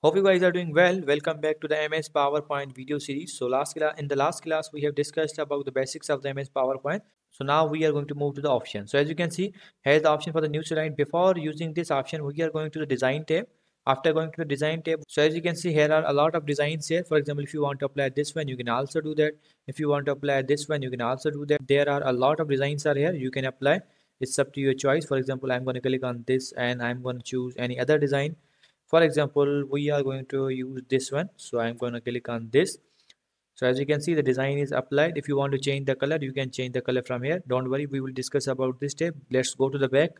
Hope you guys are doing well. Welcome back to the MS PowerPoint video series. So last class, in the last class, we have discussed about the basics of the MS PowerPoint. So now we are going to move to the option. So as you can see, here's the option for the new slide. Before using this option, we are going to the design tab. After going to the design tab, so as you can see, here are a lot of designs here. For example, if you want to apply this one, you can also do that. If you want to apply this one, you can also do that. There are a lot of designs are here. You can apply. It's up to your choice. For example, I'm going to click on this and I'm going to choose any other design for example we are going to use this one. So i'm going to click on this. So as you can see the design is applied. If you want to change the color you can change the color from here. Don't worry we will discuss about this tab let's go to the back.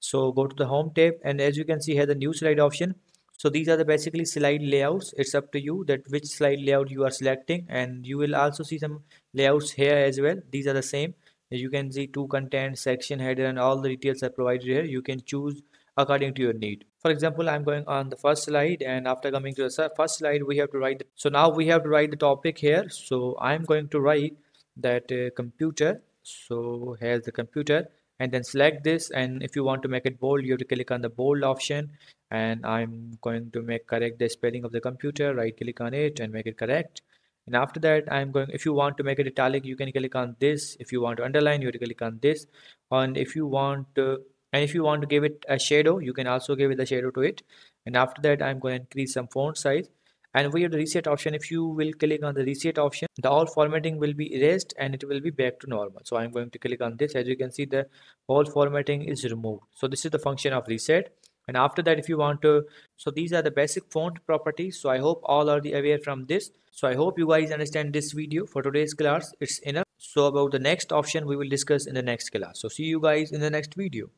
So go to the home tab and as you can see here the new slide option. So these are the basically slide layouts. It's up to you that which slide layout you are selecting. And you will also see some layouts here as well. These are the same. As you can see two content section header and all the details are provided here. You can choose according to your need. For example i'm going on the first slide and after coming to the first slide we have to write so now we have to write the topic here. So i'm going to write that uh, computer. So here's the computer and then select this and if you want to make it bold you have to click on the bold option. And i'm going to make correct the spelling of the computer right click on it and make it correct. And after that i'm going if you want to make it italic you can click on this. If you want to underline you have to click on this. And if you want to and if you want to give it a shadow you can also give it a shadow to it. And after that i'm going to increase some font size. And we have the reset option if you will click on the reset option the all formatting will be erased and it will be back to normal. So i'm going to click on this. As you can see the whole formatting is removed. So this is the function of reset. And after that if you want to so these are the basic font properties. So i hope all are the aware from this. So i hope you guys understand this video. For today's class it's enough. So about the next option we will discuss in the next class. So see you guys in the next video